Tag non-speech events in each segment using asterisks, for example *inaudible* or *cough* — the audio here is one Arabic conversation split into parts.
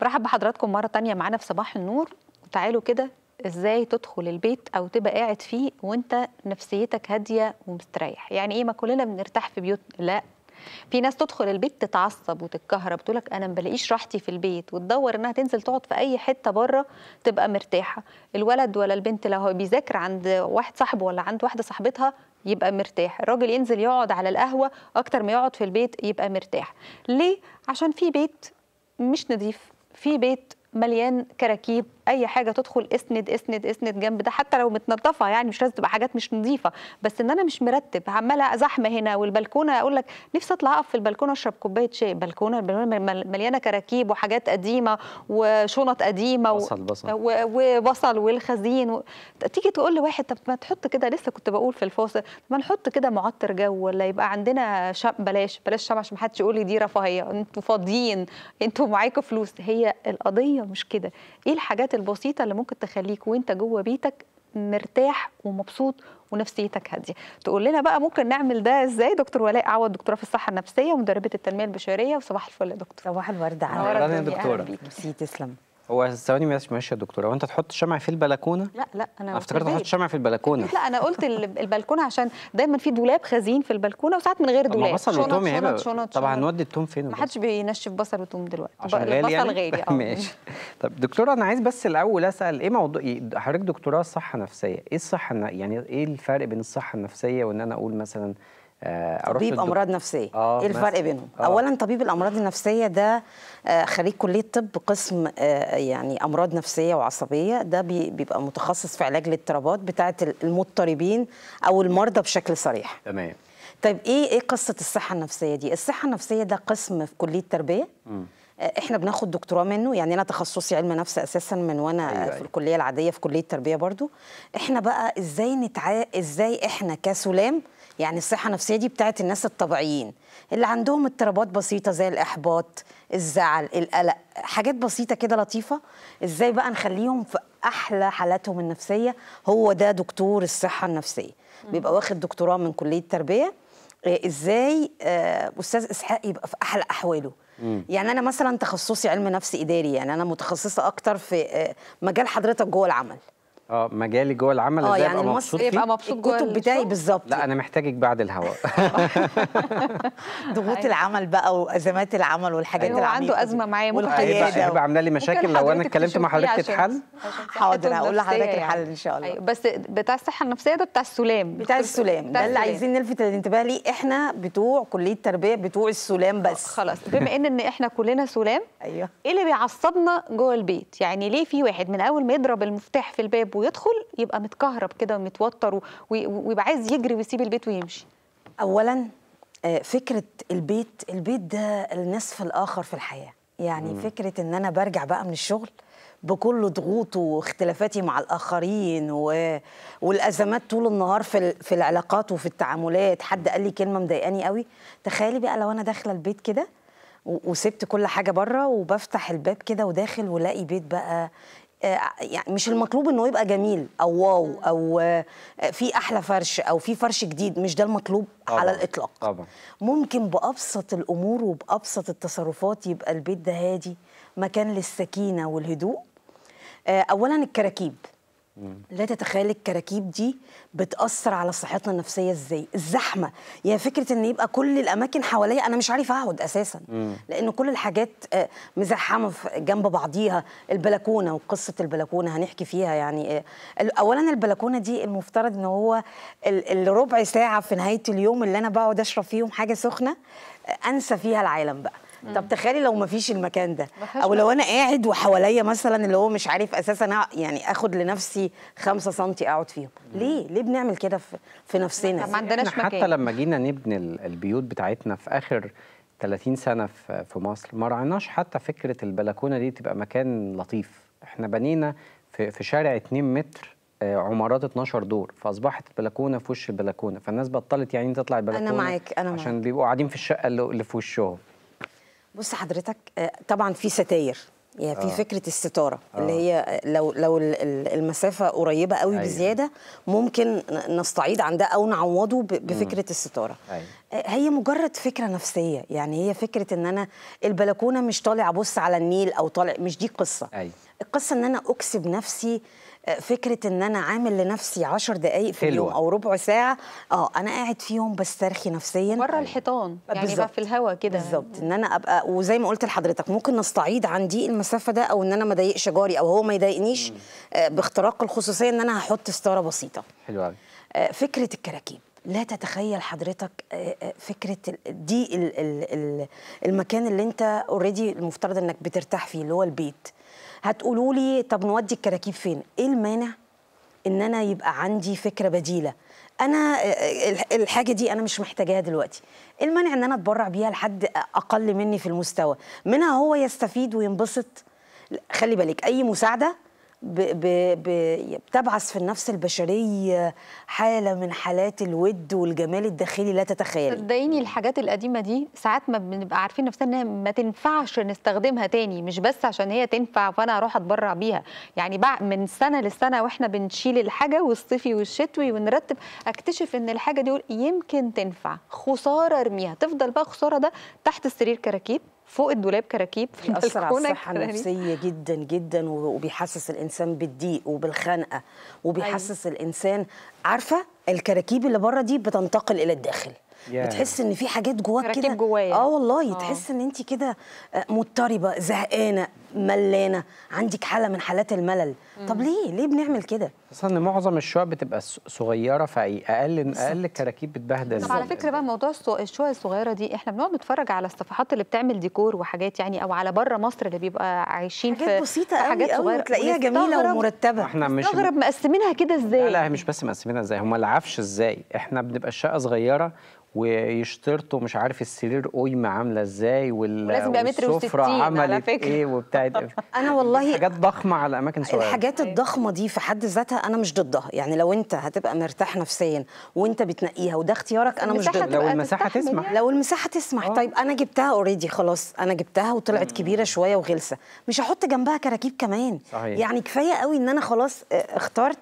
برحب بحضراتكم مرة تانية معانا في صباح النور. وتعالوا كده إزاي تدخل البيت أو تبقى قاعد فيه وأنت نفسيتك هادية ومستريح؟ يعني إيه ما كلنا بنرتاح في بيوتنا؟ لأ في ناس تدخل البيت تتعصب وتتكهرب تقول لك أنا ما بلاقيش راحتي في البيت وتدور إنها تنزل تقعد في أي حتة بره تبقى مرتاحة. الولد ولا البنت لو هو بيذاكر عند واحد صاحبه ولا عند واحدة صاحبتها يبقى مرتاح. الراجل ينزل يقعد على القهوة أكتر ما يقعد في البيت يبقى مرتاح. ليه؟ عشان في بيت مش نظيف في بيت مليان كراكيب أي حاجة تدخل إسند إسند إسند جنب ده حتى لو متنظفة يعني مش لازم تبقى حاجات مش نظيفة. بس إن أنا مش مرتب عمالة زحمة هنا والبلكونة أقول لك نفسي أطلع أقف في البلكونة أشرب كوباية شاي. بلكونة مليانة كراكيب وحاجات قديمة وشنط قديمة بصل بصل. و- وبصل والخزين و... تيجي تقول لواحد طب ما تحط كده لسه كنت بقول في الفاصل ما نحط كده معطر جو ولا يبقى عندنا شم... بلاش بلاش شمع عشان ما حدش يقول لي دي رفاهية. أنتوا فاضيين أنتوا معاكم فلوس. هي القضية مش كده. إيه الحاجات البسيطة اللي ممكن تخليك وانت جوه بيتك مرتاح ومبسوط ونفسيتك هادية. تقول لنا بقى ممكن نعمل ده إزاي؟ دكتور ولاء عوض دكتورة في الصحة النفسية ومدربة التنمية البشرية. وصباح الفل يا دكتور. صباح الورد على. ميرسي تسلم. هو ثواني ماشي ماشي يا دكتوره هو انت تحط شمع في البلكونة؟ لا لا أنا افتكرت. أحط شمع في البلكونة. لا أنا قلت ال- البلكونة عشان دايما في دولاب خزين في البلكونة وساعات من غير دولاب. بصل شنط- وتوم يا شنط- شنط- طب شنط. هنودي التوم فين؟ ما؟ حدش بينشف بصل وتوم دلوقتي. عشان غالي البصل يعني؟ غالي *laughs* آه. ماشي. طب دكتوره أنا عايز بس الأول أسأل إيه موضوع حضرتك دكتوراه صحه نفسيه إيه الصحة يعني إيه الفرق بين الصحة النفسية وإن أنا أقول مثلا أروح طبيب أمراض نفسية. آه، إيه الفرق. بينهم؟ آه. اولا طبيب الأمراض النفسية ده آه، خريج كلية طب قسم آه، يعني أمراض نفسية وعصبية. ده بي- بيبقى متخصص في علاج الاضطرابات بتاعة المضطربين أو المرضى بشكل صريح. تمام. طيب إيه إيه قصة الصحة النفسية دي؟ الصحة النفسية ده قسم في كلية تربية. آه، إحنا بناخد دكتوراه منه. يعني أنا تخصصي علم نفس أساسا من وأنا أيوة، أيوة في أيوة. الكلية العادية في كلية التربيه برضو. إحنا بقى إزاي نتع... إزاي إحنا كسلام يعني الصحة النفسية دي بتاعت الناس الطبيعيين. اللي عندهم اضطرابات بسيطة زي الإحباط الزعل القلق حاجات بسيطة كده لطيفة. إزاي بقى نخليهم في أحلى حالاتهم النفسية؟ هو ده دكتور الصحة النفسية. بيبقى واخد دكتوراه من كلية التربية. آه، إزاي آه، أستاذ إسحاق يبقى في أحلى أحواله. يعني أنا مثلا تخصصي علم نفس إداري يعني أنا متخصصة أكتر في آه، مجال حضرتك جوه العمل. آه مجالي جوه العمل آه إزاي يعني ابقى مبسوط يبقى فيه؟ مبسوط جوه الكتب بتاعي؟ بالظبط. لا أنا محتاجك بعد الهواء *laughs* ضغوط العمل بقى وأزمات العمل والحاجات هو العميقة عنده. أزمة معايا. ممكن هيبقى عامله لي مشاكل لو أنا اتكلمت مع حضرتك تتحل حاضر، هقول لحضرتك الحل إن شاء الله. بس بتاع الصحة النفسية ده بتاع السلام. بتاع السلام. ده اللي. عايزين نلفت الانتباه ليه. إحنا بتوع كلية تربية بتوع السلام بس. خلاص بما إن إن إحنا كلنا سلام أيوه. إيه اللي بيعصبنا جوه البيت؟ يعني ليه في واحد من أول ما يضرب المفتاح في الباب ويدخل يبقى متكهرب كده ومتوتر ويبقى عايز يجري ويسيب البيت ويمشي. اولا آه، فكرة البيت البيت ده النصف الآخر في الحياة. يعني فكرة إن أنا برجع بقى من الشغل بكل ضغوطه واختلافاتي مع الآخرين و... والأزمات طول النهار في ال... في العلاقات وفي التعاملات. حد قال لي كلمة مضايقاني قوي. تخيلي بقى لو أنا داخلة البيت كده و... وسبت كل حاجة بره وبفتح الباب كده وداخل ولاقي بيت بقى يعني مش المطلوب إنه يبقى جميل أو واو أو آه، في أحلى فرش أو في فرش جديد مش ده المطلوب طبعاً، على الإطلاق. طبعاً. ممكن بأبسط الأمور وبأبسط التصرفات يبقى البيت ده هادي مكان للسكينة والهدوء. آه، اولا الكراكيب. لا تتخيل الكراكيب دي بتأثر على صحتنا النفسية إزاي. الزحمة. يعني فكرة إن يبقى كل الأماكن حواليا أنا مش عارف أقعد أساسا. لأن كل الحاجات آه، مزحمة في- جنب بعضيها. البلكونة وقصة البلكونة هنحكي فيها يعني آه، أولا البلكونة دي المفترض إن هو ال- الربع ساعة في نهاية اليوم اللي أنا بقعد أشرب فيهم حاجة سخنة آه، أنسى فيها العالم بقى. طب تخيلي لو ما فيش المكان ده أو لو أنا قاعد وحواليا مثلا اللي هو مش عارف أساسا يعني آخد لنفسي خمسة سنتي أقعد فيهم. ليه؟ ليه بنعمل كده في, في نفسنا؟ طب ما عندناش إحنا حتى مكان. لما جينا نبني ال- البيوت بتاعتنا في آخر 30 سنة في في مصر ما رعناش حتى فكرة البلكونة دي تبقى مكان لطيف. إحنا بنينا في في شارع 2 متر آه، عمارات 12 دور فأصبحت البلكونه في وش البلكونة. فالناس بطلت يعني تطلع البلكونة معاك، أنا عشان معاك. بيبقوا قاعدين في الشقة اللي في وشهم. بص حضرتك آه، طبعا في ستاير يعني في آه. فكرة الستارة اللي آه. هي لو لو ال- ال- المسافة قريبة قوي أيوة. بزيادة ممكن نستعيد عن ده أو نعوضه بفكرة الستارة أيوة. هي مجرد فكرة نفسية يعني هي فكرة إن أنا البلكونة مش طالع ابص على النيل أو طالع مش دي قصة أيوة. القصة إن أنا أكسب نفسي آه، فكرة إن أنا عامل لنفسي عشر دقائق في اليوم. أو ربع ساعة آه أنا قاعد فيهم بسترخي نفسيا. بره الحيطان يعني بالظبط. بقى في الهوا كده. بالظبط. إن أنا أبقى وزي ما قلت لحضرتك ممكن نستعيد عن دي المسافة ده أو إن أنا ما أضايقش جاري أو هو ما يضايقنيش آه، باختراق الخصوصية إن أنا هحط ستارة بسيطة. حلو قوي آه، فكرة الكراكيب. لا تتخيل حضرتك آه، فكرة دي ال- ال- ال- المكان اللي أنت already المفترض إنك بترتاح فيه اللي هو البيت. هتقولوا لي طب نودي الكراكيب فين؟ إيه المانع إن أنا يبقى عندي فكرة بديلة؟ أنا الح- الحاجة دي أنا مش محتاجاها دلوقتي. إيه المانع إن أنا أتبرع بيها لحد أقل مني في المستوى؟ منها هو يستفيد وينبسط. خلي بالك أي مساعدة ب ب بتبعث في النفس البشرية حالة من حالات الود والجمال الداخلي لا تتخيلي. صدقيني الحاجات القديمة دي ساعات ما بنبقى عارفين نفسنا إنها ما تنفعش نستخدمها تاني مش بس عشان هي تنفع فأنا أروح أتبرع بيها. يعني بقى من سنة لسنة وإحنا بنشيل الحاجة والصيفي والشتوي ونرتب أكتشف إن الحاجة دي يمكن تنفع. خسارة ارميها. تفضل بقى خسارة ده تحت السرير كراكيب. فوق الدولاب كراكيب في بيأثر على الصحة كراكيب. *laughs* النفسية جدا جدا وبيحسس الإنسان بالضيق وبالخنقة وبيحسس الإنسان عارفة الكراكيب اللي بره دي بتنتقل إلى الداخل ياه. بتحس إن في حاجات جواك كده. آه والله آه. تحس إن انت كده مضطربة زهقانة ملانة. عندك حالة من حالات الملل. طب ليه؟ ليه بنعمل كده؟ خصوصا إن معظم الشقق بتبقى صغيرة فاي أقل أقل كراكيب بتبهدل. طب على فكرة بقى موضوع الشقق الصغيرة دي إحنا بنقعد نتفرج على الصفحات اللي بتعمل ديكور وحاجات يعني أو على بره مصر اللي بيبقى عايشين حاجات في بسيطة في قوي حاجات قوي صغيرة. وتلاقيها جميلة ومرتبة. إحنا مش نستغرب مقسمينها كده إزاي؟ لا لا مش بس مقسمينها إزاي هم العفش إزاي؟ إحنا بنبقى الشقة صغيرة ويشترطوا مش عارف السرير قويمه عاملة إزاي وال ولازم يبقى متر والسفرة وستين على عملت فكرة. إيه وبتاعت *laughs* أنا والله حاجات ضخمة على أماكن صغيرة. الحاجات الضخمة دي في حد ذاتها أنا مش ضدها. يعني لو أنت هتبقى مرتاح نفسيا وأنت بتنقيها وده اختيارك أنا مش المساحة ضده لو تستحمل تسمح. يعني. لو المساحة تسمح. طيب أنا جبتها اوريدي خلاص. أنا جبتها وطلعت كبيرة شوية وغلسة. مش هحط جنبها كراكيب كمان. صحيح. يعني كفاية قوي إن أنا خلاص آه، اخترت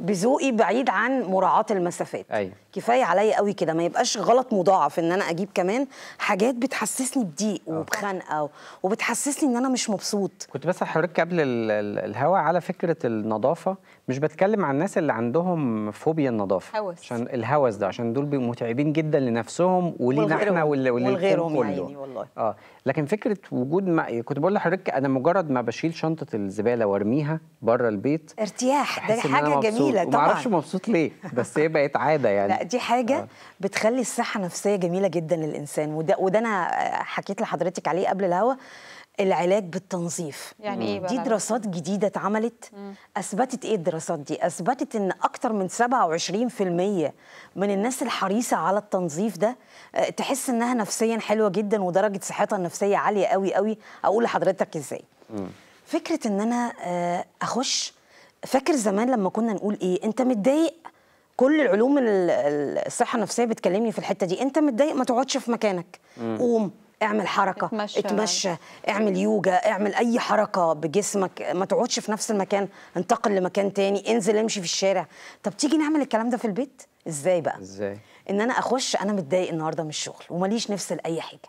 بذوقي بعيد عن مراعاة المسافات أيوة. كفاية عليا قوي كده ما يبقاش غلط مضاعف إن أنا أجيب كمان حاجات بتحسسني بضيق وبخنقة و- وبتحسسني إن أنا مش مبسوط كنت بس حضرتك قبل ال- ال- الهوا على فكرة النظافة مش بتكلم عن الناس اللي عندهم فوبيا النظافة هوس. عشان الهوس ده عشان دول متعبين جدا لنفسهم ولينا إحنا ولغيرهم. يا كله. عيني والله. آه لكن فكرة وجود ما كنت بقول لحضرتك أنا مجرد ما بشيل شنطة الزبالة وأرميها بره البيت ارتياح. ده حاجة مبسوط. جميلة طبعا. أعرفش مبسوط ليه بس هي بقت عادة يعني. لا دي حاجة آه. بتخلي الصحة النفسية جميلة جدا للإنسان. وده وده أنا حكيت لحضرتك عليه قبل الهوا. العلاج بالتنظيف. يعني إيه بقى دي؟ دراسات جديدة اتعملت. أثبتت إيه الدراسات دي؟ أثبتت إن أكتر من 27% من الناس الحريصة على التنظيف ده آه، تحس إنها نفسيا حلوة جدا ودرجة صحتها النفسية عالية قوي قوي أقول لحضرتك إزاي. فكرة إن أنا آه، أخش فاكر زمان لما كنا نقول إيه؟ أنت متضايق؟ كل العلوم ال- ال- الصحة النفسية بتكلمني في الحتة دي. أنت متضايق؟ ما تقعدش في مكانك. قوم. اعمل حركة اتمشى. اتمشى اعمل يوجا اعمل أي حركة بجسمك. ما تقعدش في نفس المكان انتقل لمكان تاني انزل امشي في الشارع. طب تيجي نعمل الكلام ده في البيت؟ إزاي بقى؟ إزاي؟ إن أنا أخش أنا متضايق النهارده من الشغل وماليش نفس لأي حاجة.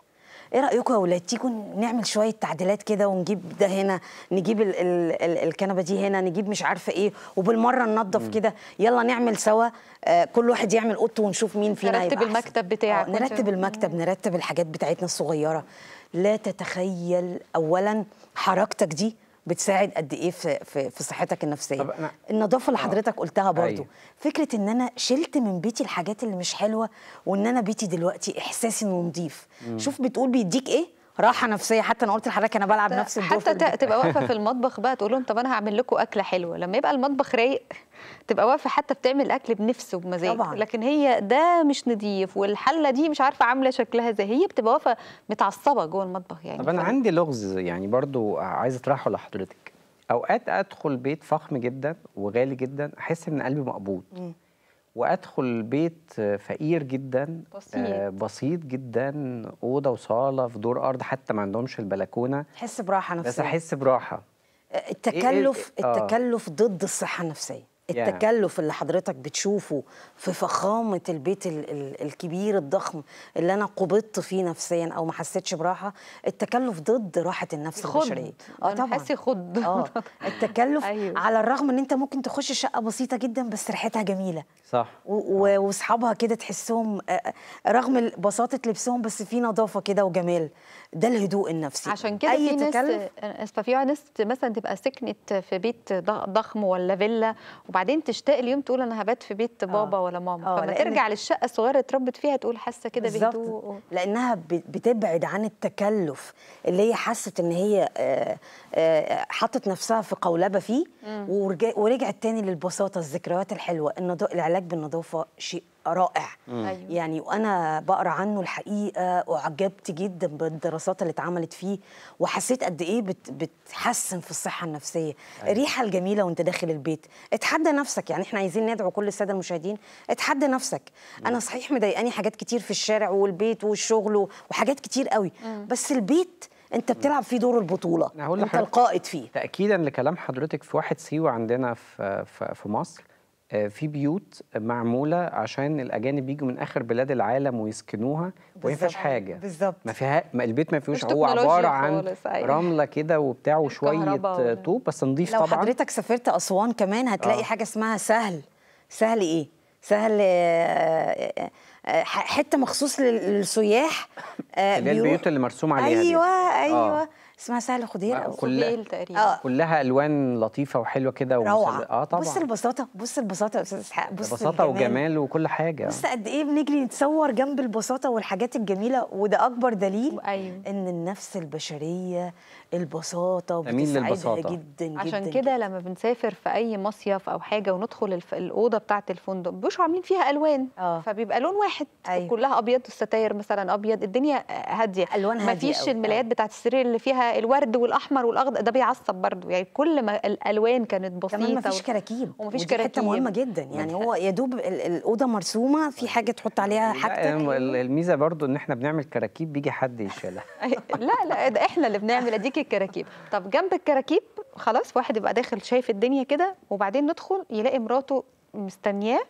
إيه رايكم يا ولاد؟ تيجوا نعمل شوية تعديلات كده ونجيب ده هنا نجيب ال ال ال الكنبة دي هنا نجيب مش عارفة إيه وبالمرة ننظف كده. يلا نعمل سوا. آه كل واحد يعمل أوضته ونشوف مين فينا نرتب. المكتب بتاعك آه نرتب المكتب نرتب الحاجات بتاعتنا الصغيرة. لا تتخيل اولا حركتك دي بتساعد قد إيه في في, في صحتك النفسية. أنا- النظافة اللي حضرتك قلتها برضو أيوة. فكرة إن أنا شلت من بيتي الحاجات اللي مش حلوة وإن أنا بيتي دلوقتي إحساسي إنه نضيف. شوف بتقول بيديك إيه؟ راحة نفسية. حتى أنا قلت لحضرتك أنا بلعب نفس الدور حتى تبقى واقفة في *laughs* المطبخ بقى تقول لهم طب أنا هعمل لكم أكلة حلوة. لما يبقى المطبخ رايق تبقى واقفة حتى بتعمل أكل بنفس وبمزاج طبعاً. لكن هي ده مش نضيف والحلة دي مش عارفة عاملة شكلها إزاي. هي بتبقى واقفة متعصبة جوه المطبخ يعني. طب أنا عندي لغز يعني برضو عايز أطرحه لحضرتك. أوقات أدخل بيت فخم جدا وغالي جدا أحس إن قلبي مقبوض. وأدخل بيت آه، فقير جدا بسيط. آه، بسيط جدا أوضة وصالة في دور أرض حتى ما عندهمش البلكونة تحس براحة نفسية بس أحس براحة التكلف إيه- آه. التكلف ضد الصحة النفسية. التكلف اللي حضرتك بتشوفه في فخامة البيت ال ال الكبير الضخم اللي أنا قبضت فيه نفسيا أو ما حسيتش براحة التكلف ضد راحة النفس. البشرية. أنا بحس يخض. آه. التكلف *laughs* أيوه. على الرغم إن أنت ممكن تخش شقة بسيطة جدا بس ريحتها جميلة. صح. و- وأصحابها كده تحسهم آه، آه، رغم بساطه لبسهم بس في نظافة كده وجمال. ده الهدوء النفسي. عشان كده في ناس اسفه في ناس مثلا تبقى سكنت في بيت ضخم ولا فيلا وبعدين تشتاق اليوم تقول أنا هبات في بيت بابا ولا ماما. آه، فما ترجع للشقة الصغيرة اللي اتربت فيها تقول حاسة كده بهدوء لأنها بتبعد عن التكلف اللي هي حست إن هي آه، آه، حطت نفسها في قولبة فيه ورجع ورجعت تاني للبساطة الذكريات الحلوة. العلاج بالنظافة شيء رائع. أيوه. يعني وأنا بقرأ عنه الحقيقة اعجبت جدا بالدراسات اللي اتعملت فيه وحسيت قد إيه بت بتحسن في الصحة النفسية. الريحه الجميلة وأنت داخل البيت. اتحدى نفسك يعني إحنا عايزين ندعو كل السادة المشاهدين اتحدى نفسك. أنا صحيح مضايقاني حاجات كتير في الشارع والبيت والشغل وحاجات كتير قوي. بس البيت أنت بتلعب فيه دور البطولة. أنت القائد فيه. تاكيدا لكلام حضرتك في واحد سيوه عندنا في في مصر. في بيوت معمولة عشان الأجانب يجوا من آخر بلاد العالم ويسكنوها وما فيهاش. حاجة بالظبط. ما فيها ما البيت ما فيهوش هو عبارة عن أيوة. رملة كده وبتاع وشوية طوب بس نضيف لو طبعا حضرتك سافرت أسوان كمان هتلاقي آه. حاجة اسمها سهل سهل إيه سهل آه، آه، آه، حتة مخصوص لل- للسياح آه، اللي البيوت اللي مرسوم عليها دي. أيوه أيوه آه. اسمها سهل خضير أو كل- سهيل تقريبا آه. كلها ألوان لطيفة وحلوة كده روعة ومسل- آه طبعا بص البساطة بص البساطة يا أستاذ إسحاق بص بساطه الجمال. وجمال وكل حاجة بص قد إيه بنجري نتصور جنب البساطة والحاجات الجميلة وده أكبر دليل أيوة. إن النفس البشرية البساطة تميل بتسعدها للبساطة. جدا جدا عشان. كده لما بنسافر في أي مصيف أو حاجة وندخل الف... الأوضة بتاعة الفندق بيبقوا عاملين فيها ألوان آه. فبيبقى لون واحد أيوة. كلها أبيض الستاير مثلا أبيض الدنيا هادية ألوان هادية مفيش. الملايات آه. بتاعة السرير اللي فيها الورد والأحمر والأخضر ده بيعصب برضو يعني كل ما الألوان كانت بسيطة كمان مفيش كراكيب ومفيش ودي حتة كراكيب. مهمة جدا يعني هو يا دوب ال- الأوضة مرسومة في حاجة تحط عليها حاجتك ال- الميزة برضو إن إحنا بنعمل كراكيب بيجي حد يشيلها *laughs* لا لا ده إحنا اللي بنعمل اديك الكراكيب. طب جنب الكراكيب خلاص واحد يبقى داخل شايف الدنيا كده وبعدين ندخل يلاقي مراته مستنياه.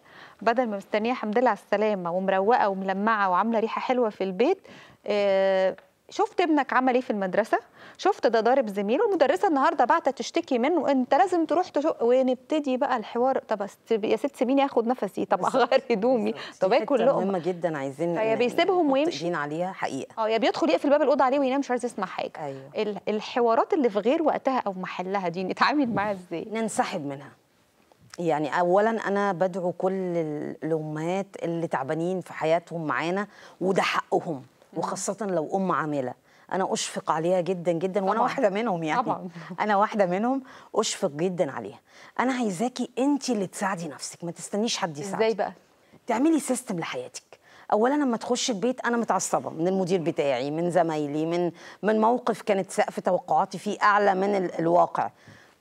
بدل ما مستنياه الحمد لله على السلامة ومروقة وملمعة وعاملة ريحة حلوة في البيت آه، شفت ابنك عمل إيه في المدرسة؟ شفت ده ضارب زميله. المدرسة النهارده بعتت تشتكي منه أنت لازم تروح تشوف ونبتدي بقى الحوار. طب يا ست سيبيني اخد نفسي. طب أغير هدومي. طب اكل حتة لقمه مهمة جدا عايزين فيا بيسيبهم ويمشي. عليها حقيقة. آه يا بيدخل يقفل باب الأوضة عليه وينام مش عايز يسمع حاجة. أيوة. ال- الحوارات اللي في غير وقتها أو محلها دي نتعامل معاها إزاي؟ ننسحب منها. يعني اولا أنا بدعو كل ال- الأمهات اللي تعبانين في حياتهم معانا وده حقهم. وخاصة لو أم عاملة. أنا أشفق عليها جدا جدا وأنا طبعاً. واحدة منهم يعني. طبعاً. أنا واحدة منهم أشفق جدا عليها. أنا عايزاكي انت اللي تساعدي نفسك ما تستنيش حد يساعدك. إزاي بقى؟ تعملي system لحياتك. اولا لما تخش البيت أنا متعصبة من المدير بتاعي من زمايلي من من موقف كانت سقف توقعاتي فيه أعلى من ال- الواقع.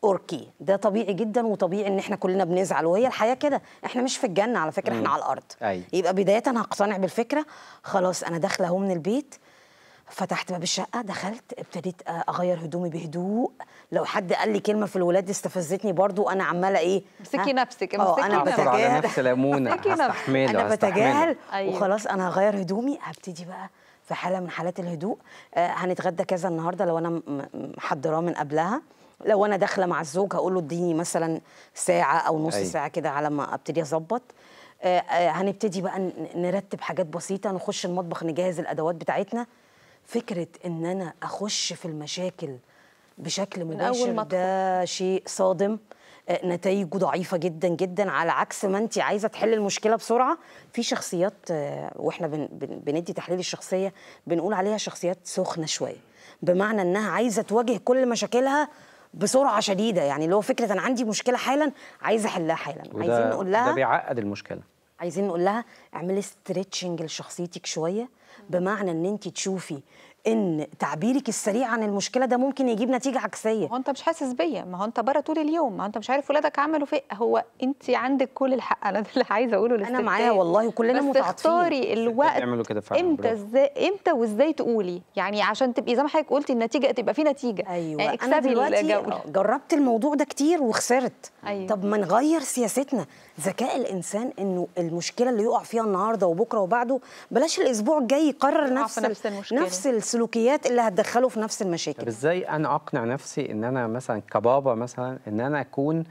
okay. ده طبيعي جدا وطبيعي إن إحنا كلنا بنزعل وهي الحياة كده. إحنا مش في الجنة على فكرة إحنا على الأرض. أيوة. يبقى بداية هقتنع بالفكرة. خلاص أنا داخلة أهو من البيت فتحت باب الشقة دخلت ابتديت أغير هدومي بهدوء. لو حد قال لي كلمة في الولاد استفزتني برضو أنا عمالة إيه؟ امسكي؟ نفسك، آه، امسكي أنا نفسك. اعصر على بتجاهل نفس ليمونة. أنا. بتجاهل. أيوة. وخلاص أنا هغير هدومي هبتدي بقى في حالة من حالات الهدوء. آه هنتغدى كذا النهارده لو أنا محضراه من قبلها. لو أنا داخلة مع الزوج هقول له اديني مثلا ساعة أو نص أيوة. ساعة كده على ما أبتدي أظبط. آه آه هنبتدي بقى نرتب حاجات بسيطة نخش المطبخ نجهز الأدوات بتاعتنا. فكرة إن أنا أخش في المشاكل بشكل أول مباشر. ده شيء صادم. آه، نتائجه ضعيفة جدا جدا على عكس ما انت عايزة تحل المشكلة بسرعة. في شخصيات وإحنا بن بن بندي تحليل الشخصية بنقول عليها شخصيات سخنة شوية. بمعنى إنها عايزة تواجه كل مشاكلها بسرعة شديدة. يعني اللي هو فكرة أنا عندي مشكلة حالا عايزه أحلها حالا. عايزين نقول ده لها بيعقد المشكلة. عايزين نقول لها اعملي stretching لشخصيتك شوية بمعنى إن انت تشوفي إن تعبيرك السريع عن المشكلة ده ممكن يجيب نتيجة عكسية. هو أنت مش حاسس بيا. ما هو أنت بره طول اليوم. ما هو أنت مش عارف ولادك عملوا فيه هو أنت عندك كل الحق. *laughs* أنا ده اللي عايزه أقوله أنا للستات. معاها والله وكلنا بس متعاطفين. اختاري الوقت بيعملوا كده فعلا إمتى. إزاي إمتى وإزاي تقولي؟ يعني عشان تبقي زي ما حضرتك قلتي النتيجة تبقى في نتيجة. أيوه. يعني أنا اكسبي دلوقتي الجوله جربت الموضوع ده كتير وخسرت. أيوة. طب ما نغير سياستنا. ذكاء الإنسان إنه المشكلة اللي يقع فيها النهارده وبكرة وبعده بلاش الأسبوع الجاي يقرر نفس نفس ال- المشكلة. نفس السلوكيات اللي هتدخله في نفس طب المشاكل إزاي أنا أقنع نفسي إن أنا مثلا كبابا مثلا إن أنا أكون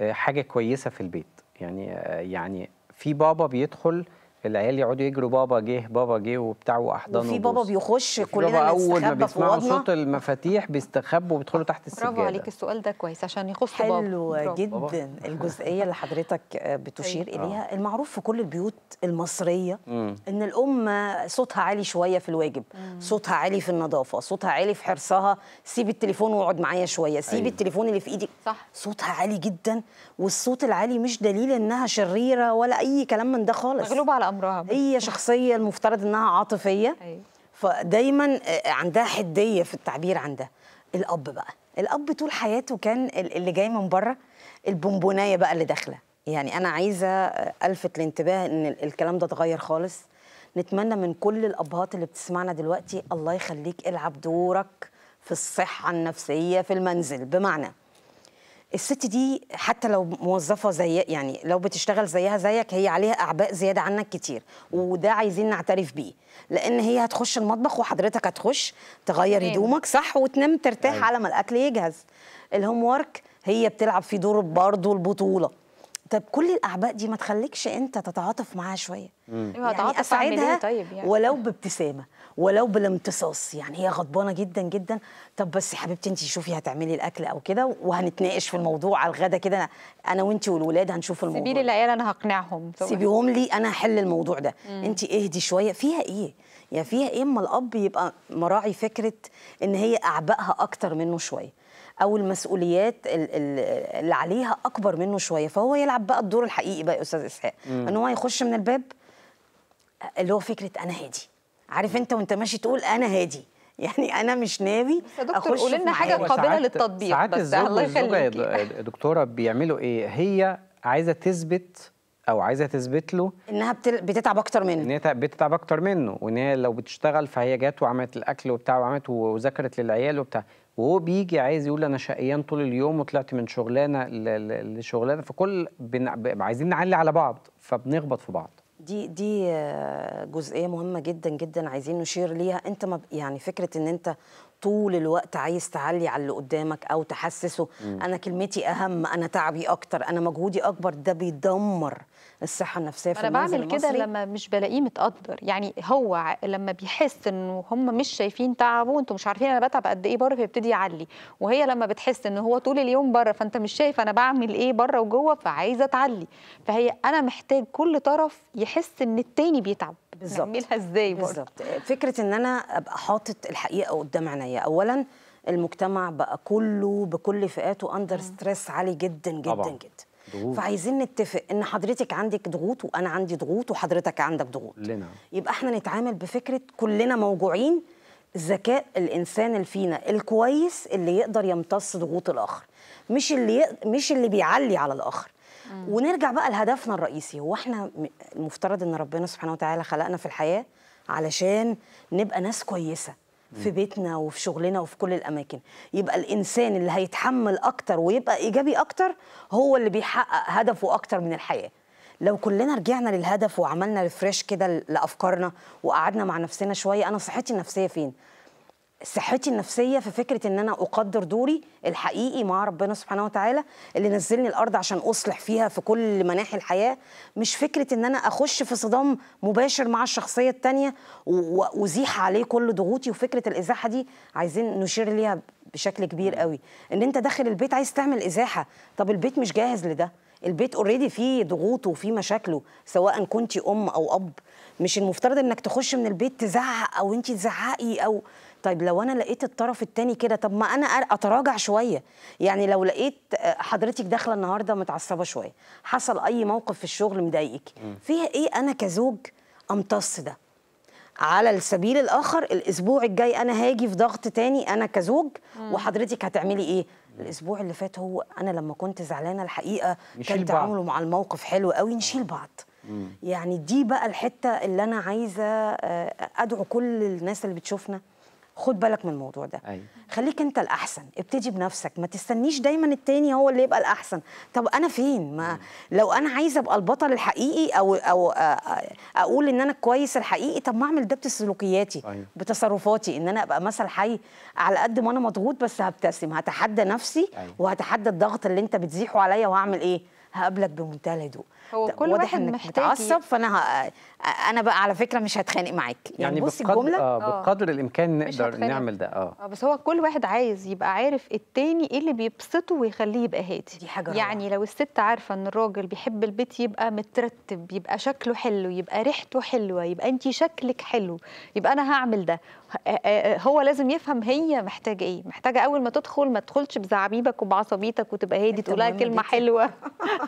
آه، حاجة كويسة في البيت يعني آه، يعني في بابا بيدخل العيال يقعدوا يجروا بابا جه بابا جه وبتاع واحضانه وفي بابا. بيخش بابا كلنا أول ما بيسمعوا صوت المفاتيح بيستخبوا وبيدخلوا تحت السجادة برافو عليك السؤال ده كويس عشان يخص بابا حلو. جدا الجزئية اللي حضرتك بتشير أيوة. إليها المعروف في كل البيوت المصرية مم. إن الأم صوتها عالي شوية في الواجب صوتها عالي في النظافة صوتها عالي في حرصها سيب التليفون واقعد معايا شوية سيب أيوة. التليفون اللي في إيدك صح. صوتها عالي جدا والصوت العالي مش دليل إنها شريرة ولا أي كلام من ده خالص مغلوبة على أمرها. هي شخصية المفترض إنها عاطفية. أيوة. فدايما آه، عندها حدية في التعبير عن ده الأب بقى. الأب طول حياته كان ال- اللي جاي من بره البونبوناية بقى اللي داخلة. يعني أنا عايزة آه، ألفت الانتباه إن ال- الكلام ده اتغير خالص. نتمنى من كل الأبهات اللي بتسمعنا دلوقتي الله يخليك العب دورك في الصحة النفسية في المنزل. بمعنى الست دي حتى لو موظفة زي يعني لو بتشتغل زيها زيك هي عليها أعباء زيادة عنك كتير وده عايزين نعترف بيه. لأن هي هتخش المطبخ وحضرتك هتخش تغير. هدومك صح؟ وتنام ترتاح أيوة. على ما الأكل يجهز. الهوم ورك هي بتلعب في دور برضه البطولة. طب كل الأعباء دي ما تخليكش أنت تتعاطف معاها شوية؟ أيوه هتعاطف أعمل إيه اساعدها طيب يعني؟ ولو بابتسامة. ولو بالامتصاص. يعني هي غضبانة جدا جدا. طب بس يا حبيبتي انت شوفي هتعملي الأكل أو كده وهنتناقش في الموضوع على الغدا كده. أنا وانت والولاد هنشوف الموضوع. سيبي لي العيال أنا هقنعهم. سيبيهم لي أنا هحل الموضوع ده. انت اهدي شوية. فيها إيه؟ يا فيها إيه أما الأب يبقى مراعي فكرة إن هي أعبائها أكتر منه شوية أو المسؤوليات ال- ال- اللي عليها أكبر منه شوية فهو يلعب بقى الدور الحقيقي بقى يا أستاذ إسحاق. إن هو يخش من الباب اللي هو فكرة أنا هادي. عارف انت وانت ماشي تقول أنا هادي. يعني أنا مش ناوي بس يا دكتور في لنا. قابلة ساعات- للتطبيق، ساعات بس الزوج الله والزوجة يا دكتورة بيعملوا إيه؟ هي عايزة تثبت أو عايزة تثبت له إنها بتل- بتتعب أكتر إن منه هي تع- بتتعب أكتر منه وإن هي لو بتشتغل فهي جت وعملت الأكل وبتاع وعملت وذاكرت للعيال وبتاع. وهو بيجي عايز يقول أنا شقيان طول اليوم وطلعت من شغلانة لشغلانة فكل بن... عايزين نعلي على بعض فبنخبط في بعض. دي دي آه، جزئية مهمة جدا جدا عايزين نشير ليها. انت ما يعني فكرة ان انت طول الوقت عايز تعلي على اللي قدامك أو تحسسه أنا كلمتي اهم أنا تعبي أكتر أنا مجهودي اكبر ده بيدمر الصحة النفسية في أنا بعمل كده. لما مش بلاقيه متقدر. يعني هو لما بيحس انه هم مش شايفين تعبه وأنتم مش عارفين أنا بتعب قد إيه بره فيبتدي يعلي. وهي لما بتحس إن هو طول اليوم بره فأنت مش شايف أنا بعمل إيه بره وجوه فعايزة تعلي. فهي أنا محتاج كل طرف يحس إن التاني بيتعب. بالظبط. نعملها إزاي بالظبط. فكرة إن أنا أبقى حاطط الحقيقة قدام عينيا. اولا المجتمع بقى كله بكل فئاته under stress عالي جدا جدا طبعاً. جدا. ضغوط. فعايزين نتفق إن حضرتك عندك ضغوط وأنا عندي ضغوط وحضرتك عندك ضغوط كلنا. يبقى إحنا نتعامل بفكرة كلنا موجوعين ذكاء الإنسان اللي فينا الكويس اللي يقدر يمتص ضغوط الآخر مش اللي ي... مش اللي بيعلي على الآخر ونرجع بقى لهدفنا الرئيسي هو إحنا المفترض إن ربنا سبحانه وتعالى خلقنا في الحياة علشان نبقى ناس كويسة في بيتنا وفي شغلنا وفي كل الأماكن. يبقى الإنسان اللي هيتحمل أكتر ويبقى إيجابي أكتر هو اللي بيحقق هدفه أكتر من الحياة. لو كلنا رجعنا للهدف وعملنا ريفريش كده لأفكارنا وقعدنا مع نفسنا شوية أنا صحتي النفسية فين؟ صحتي النفسية في فكرة إن أنا أقدر دوري الحقيقي مع ربنا سبحانه وتعالى اللي نزلني الأرض عشان أصلح فيها في كل مناحي الحياة مش فكرة إن أنا أخش في صدام مباشر مع الشخصية التانية و- وأزيح عليه كل ضغوطي وفكرة الإزاحة دي عايزين نشير ليها بشكل كبير قوي. إن أنت داخل البيت عايز تعمل إزاحة طب البيت مش جاهز لده البيت already فيه ضغوطه وفيه مشاكله سواء كنت أم أو أب مش المفترض إنك تخش من البيت تزعق أو انت تزعقي أو طيب لو أنا لقيت الطرف التاني كده طب ما أنا أتراجع شوية. يعني لو لقيت آه، حضرتك داخلة النهارده متعصبة شوية حصل أي موقف في الشغل مضايقك فيها إيه أنا كزوج أمتص ده؟ على السبيل الآخر الأسبوع الجاي أنا هاجي في ضغط تاني أنا كزوج وحضرتك هتعملي إيه؟ الأسبوع اللي فات هو أنا لما كنت زعلانة الحقيقة نشيل كان. تعامله مع الموقف حلو قوي نشيل بعض. يعني دي بقى الحتة اللي أنا عايزة آه، أدعو كل الناس اللي بتشوفنا خد بالك من الموضوع ده أيوة. خليك انت الأحسن ابتدي بنفسك ما تستنيش دايما التاني هو اللي يبقى الأحسن طب أنا فين ما لو أنا عايزة أبقى البطل الحقيقي أو أو أقول إن أنا كويس الحقيقي طب ما أعمل ده بسلوكياتي أيوة. بتصرفاتي إن أنا أبقى مثل حي على قد ما أنا مضغوط بس هبتسم هتحدى نفسي أيوة. وهتحدى الضغط اللي أنت بتزيحه عليا وهعمل إيه هقابلك بمنتهى الهدوء هو كل واضح واحد إنك محتاج متعصب فأنا ه... أنا بقى على فكرة مش هتخانق معاك. يعني, يعني بصي بقدر الجملة؟ آه آه. بقدر الإمكان نقدر. نعمل ده آه. آه بس هو كل واحد عايز يبقى عارف التاني إيه اللي بيبسطه ويخليه يبقى هادي. دي حاجة يعني لو الست عارفة إن الراجل بيحب البيت يبقى مترتب يبقى شكله حلو يبقى ريحته حلوة يبقى انت شكلك حلو يبقى أنا هعمل ده. آه، آه، آه، هو لازم يفهم هي محتاجة إيه. محتاجة أول ما تدخل ما تدخلش بزعبيبك وبعصبيتك وتبقى هادي حتة تقول لها مهمة كلمة. حلوة.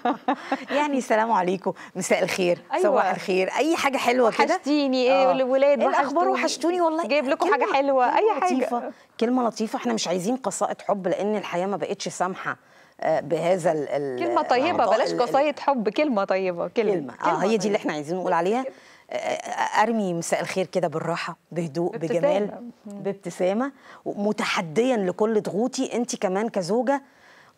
*laughs* يعني السلام عليكم. مساء الخير. أيوة. صباح الخير. أي حاجة حلوة كده؟ وحشتيني. إيه آه. والولاد إيه الأخبار؟ وحشتوني. والله. جايب لكم كلمة- حاجة حلوة. كلمة أي حاجة. لطيفة. كلمة لطيفة. إحنا مش عايزين قصائد حب لأن الحياة ما بقتش سامحة آه، بهذا ال- ال- كلمة طيبة. بلاش قصايد حب. كلمة طيبة. كلمة, كلمة. آه هي دي طيبة. اللي إحنا عايزين نقول عليها. آه، أرمي مساء الخير كده بالراحة بهدوء بابتسامة. بجمال بابتسامة. متحديا لكل ضغوطي أنت كمان كزوجة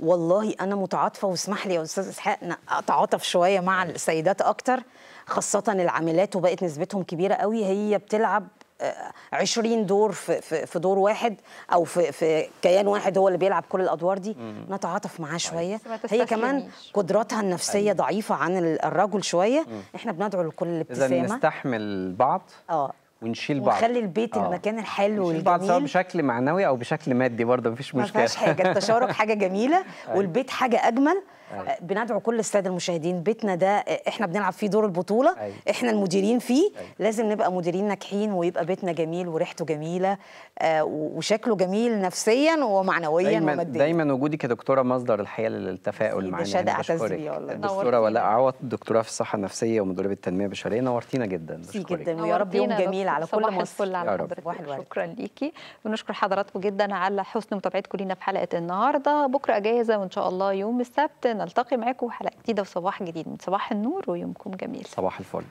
والله أنا متعاطفة واسمح لي يا أستاذ إسحاق أتعاطف شوية مع السيدات أكتر. خاصة العاملات وبقت نسبتهم كبيرة قوي. هي بتلعب آه، 20 دور في, في, في دور واحد أو في, في كيان واحد هو اللي بيلعب كل الأدوار دي. نتعاطف معاه شوية. بس ما هي كمان. قدراتها النفسية ضعيفة عن ال- الرجل شوية. إحنا بندعو لكل إذا الابتسامه نستحمل بعض. آه. ونشيل بعض. ونخلي البيت آه. المكان الحلو نشيل بعض سواء والجميل بشكل معنوي أو بشكل مادي برضه مفيش ما مشكلة. فيهاش حاجة. التشارك حاجة جميلة *laughs* والبيت حاجة أجمل. آه، بندعو كل السادة المشاهدين بيتنا ده آه، إحنا بنلعب فيه دور البطولة أيوة. إحنا المديرين فيه أيوة. لازم نبقى مديرين ناجحين ويبقى بيتنا جميل وريحته جميلة آه، وشكله جميل نفسيا ومعنويا دايما وماديا دايما وجودك يا دكتوره مصدر الحقيقة للتفاؤل معانا شهادة يعني. بيها والله. الدكتوره نورتينا. ولاء عوض دكتورة في الصحة النفسية ومدربه التنمية البشرية نورتينا جدا بشكرك. جدا ويا رب يوم جميل. على كل مصر على. حضرتك. شكرا ليكي ونشكر حضراتكم جدا على حسن متابعتكم لينا في حلقة النهارده بكرة إجازة وإن شاء الله يوم السبت نلتقي معاكم حلقة جديدة وصباح جديد. من صباح النور ويومكم جميل. صباح الفل.